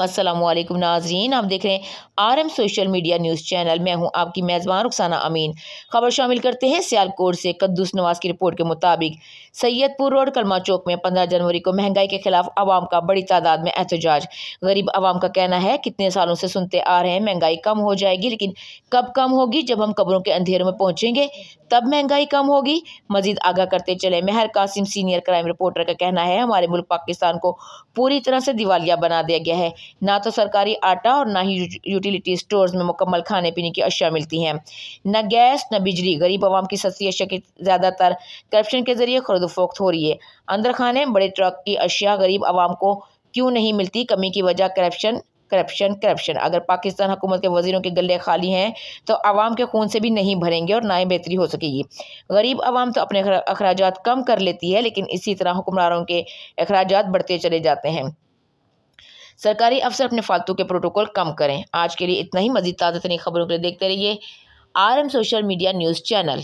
अस्सलाम वालेकुम नाजरीन। आप देख रहे हैं R M social media news channel. मैं हूँ आपकी मेज़बान रुखसाना अमीन। खबर शामिल करते हैं सियालकोट से कद्दूस नवाज़ की रिपोर्ट के मुताबिक। सैयदपुर रोड कलमा चौक में पंद्रह जनवरी को महँगाई के खिलाफ आवाम का बड़ी तादाद में एहतजाज। गरीब आवाम का कहना है, कितने सालों से सुनते आ रहे हैं, महँगाई कम हो जाएगी, लेकिन कब कम होगी? जब हम कब्रों के अंधेरों में पहुँचेंगे, तब महँगाई कम होगी। मजीद आगाह करते चले Mehar Qasim senior crime reporter का कहना है, हमारे मुल्क पाकिस्तान को पूरी तरह से दिवालिया बना दिया गया है। ना तो सरकारी आटा और ना ही यूटिलिटी स्टोर्स में मुकम्मल खाने पीने की अशिया मिलती हैं। न गैस, न बिजली। गरीब आवाम की सस्ती अशिया की ज़्यादातर करप्शन के ज़रिए खरीद फरोख्त हो रही है। अंदर खाने, बड़े ट्रक की अशिया गरीब आवाम को क्यों नहीं मिलती? कमी की वजह करप्शन करप्शन करप्शन। अगर पाकिस्तान हुकूमत के वजीरों के गले खाली हैं तो आवाम के खून से भी नहीं भरेंगे और ना ही बेहतरी हो सकेगी। गरीब आवाम तो अपने अखराज कम कर लेती है, लेकिन इसी तरह हुक्मरानों के अखराज बढ़ते चले जाते हैं। सरकारी अफसर अपने फालतू के प्रोटोकॉल कम करें। आज के लिए इतना ही। मजीद ताज़ा खबरों के लिए देखते रहिए R M social media news channel.